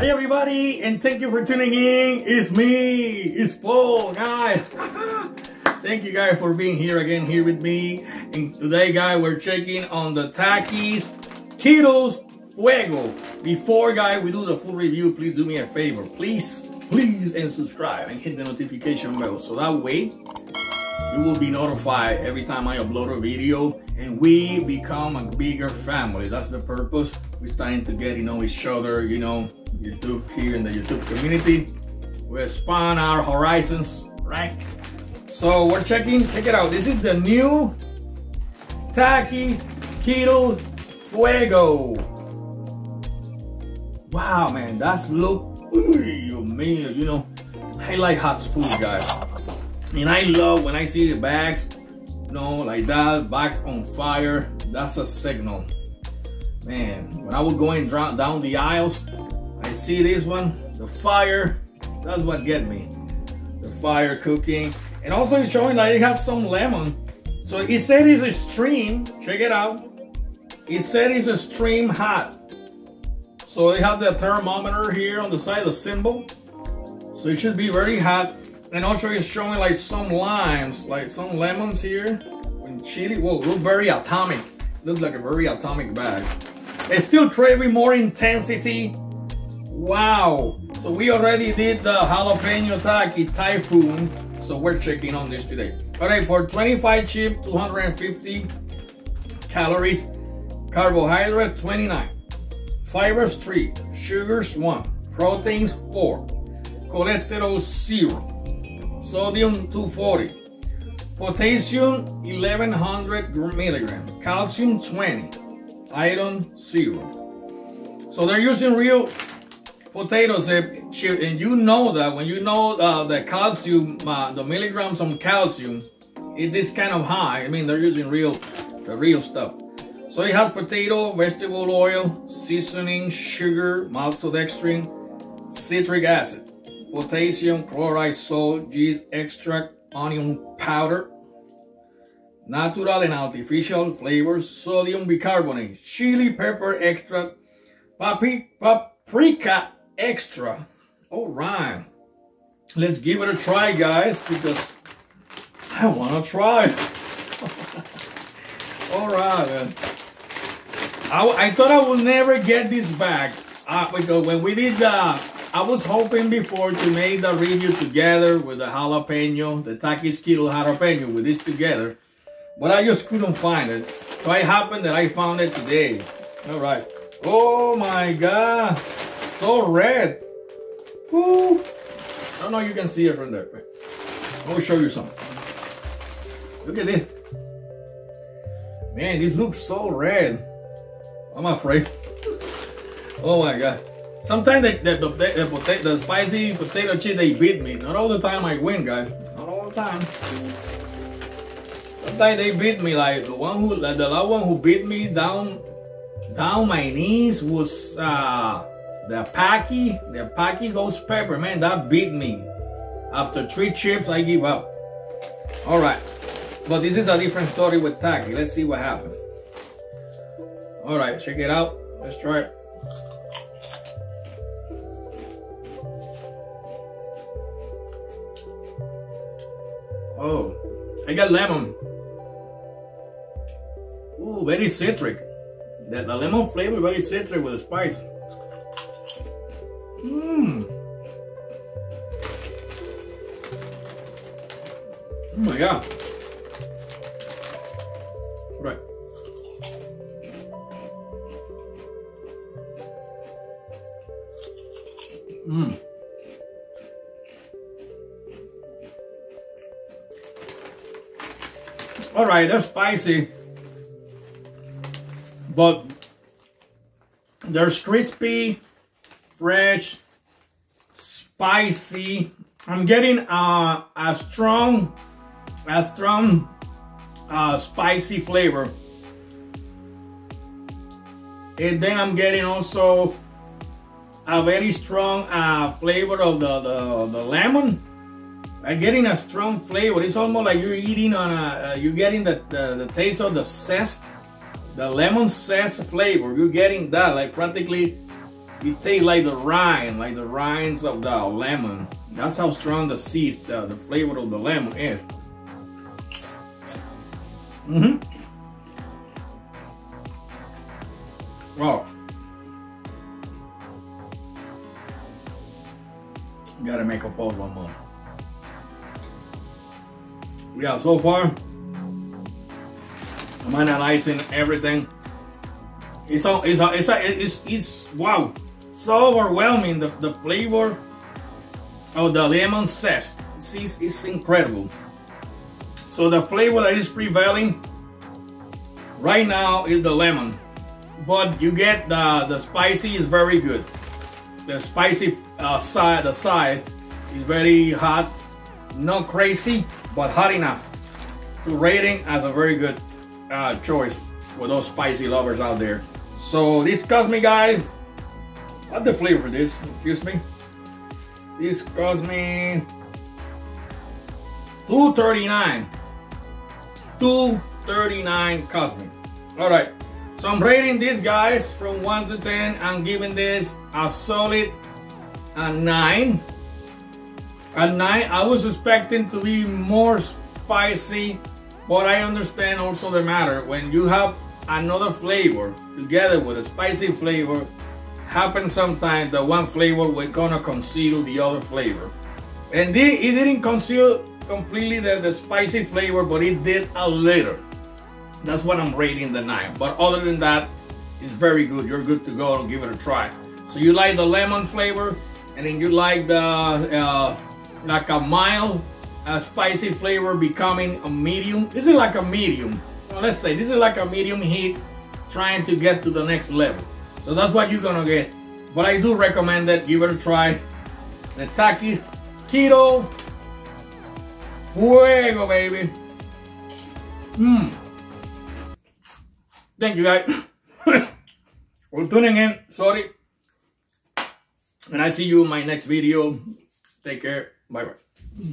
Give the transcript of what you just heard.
Hi everybody, and thank you for tuning in. It's me, it's Paul, guys. thank you guys for being here again here with me. And today, guys, we're checking on the Takis Kettlez Fuego. Before, guys, we do the full review, please do me a favor. Please, please, and subscribe and hit the notification bell. So that way, you will be notified every time I upload a video and we become a bigger family. That's the purpose. We're starting to get to know each other, you know, YouTube here in the YouTube community. We expand our horizons, right? So we're checking, check it out. This is the new Takis Kettle Fuego. Wow, man, that's look, you man, you know, I like hot food, guys. And I love when I see the bags, you know, like that, bags on fire. That's a signal. Man, when I was going down the aisles, see this one, the fire, that's what get me. The fire cooking. And also it's showing that it has some lemon. So it said it's a stream, check it out. It said it's a stream hot. So they have the thermometer here on the side, of the symbol. So it should be very hot. And also it's showing like some limes, like some lemons here. And chili, whoa, look very atomic. Looks like a very atomic bag. It's still craving more intensity. Wow. So we already did the jalapeno taki typhoon. So we're checking on this today. All right, for 25 chip, 250 calories, carbohydrate 29, fibers 3, sugars 1, proteins 4, cholesterol 0, sodium 240, potassium 1100 milligrams, calcium 20, iron 0. So they're using real potatoes and you know that when you know uh, the calcium, uh, the milligrams of calcium, it is kind of high. I mean, they're using real, the real stuff. So you have potato, vegetable oil, seasoning, sugar, maltodextrin, citric acid, potassium, chloride, salt, yeast extract, onion powder, natural and artificial flavors, sodium bicarbonate, chili pepper extract, paprika extra. All right. Let's give it a try, guys, because I want to try. All right, man. I, I thought I would never get this back uh, because when we did the, I was hoping before to make the review together with the jalapeno, the Takis Kettle jalapeno with this together, but I just couldn't find it. So it happened that I found it today. All right. Oh my God. So red. Woo. I don't know you can see it from there. Let me show you some. Look at this. Man, this looks so red. I'm afraid. Oh my god. Sometimes the, the, the, the spicy potato chip, they beat me. Not all the time I win, guys. Not all the time. Sometimes they beat me like the one who, the last one who beat me down, down my knees was uh, the Paqui, the Paqui Ghost Pepper, man, that beat me. After three chips, I give up. All right, but this is a different story with Taki. Let's see what happened. All right, check it out. Let's try it. Oh, I got lemon. Ooh, very citric. The, the lemon flavor very citric with the spice. Mmm. Oh my god. Right. Mmm. All right, they're spicy, but they're crispy fresh, spicy. I'm getting uh, a strong, a strong uh, spicy flavor. And then I'm getting also a very strong uh, flavor of the, the, the lemon. I'm getting a strong flavor. It's almost like you're eating on a, uh, you're getting the, the, the taste of the zest, the lemon zest flavor. You're getting that like practically it tastes like the rind, like the rinds of the lemon. That's how strong the seeds, the, the flavor of the lemon is. Mm-hmm. Wow. Gotta make a pause one more. Yeah, so far, I'm analyzing everything. It's all, it's, a, it's, a, it's, it's, wow, so overwhelming. The, the flavor of the lemon zest, it's, it's, incredible. So the flavor that is prevailing right now is the lemon, but you get the, the spicy is very good. The spicy uh, side, the side is very hot, not crazy, but hot enough to rating as a very good uh, choice for those spicy lovers out there. So this cost me, guys, what the flavor this? Excuse me. This cost me 239 239 cost me. All right. So I'm rating these guys from 1 to 10. I'm giving this a solid a 9. A 9. I was expecting to be more spicy, but I understand also the matter. When you have another flavor together with a spicy flavor, happens sometimes that one flavor will gonna conceal the other flavor. And it didn't conceal completely the, the spicy flavor, but it did a little. That's what I'm rating the 9. But other than that, it's very good. You're good to go. Give it a try. So you like the lemon flavor, and then you like the uh, like a mild uh, spicy flavor becoming a medium. This is like a medium. Well, let's say this is like a medium heat trying to get to the next level. So that's what you're gonna get. But I do recommend that. It a try. The Taki Kettle Fuego, baby. Mmm. Thank you guys for tuning in. Sorry. And I see you in my next video. Take care. Bye bye.